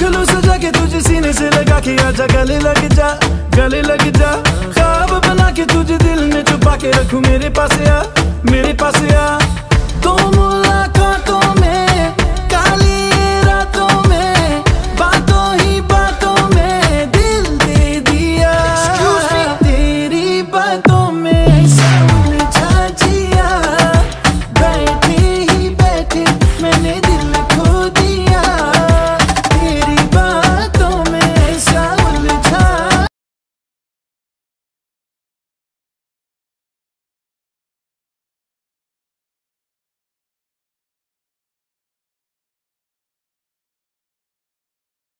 जुलूस जाके तुझे सीने से लगा के आजा गले लग जा, गले लग जा। खाब बना के तुझे दिल में छुपा के रखू, मेरे पास आ, मेरे पास आ।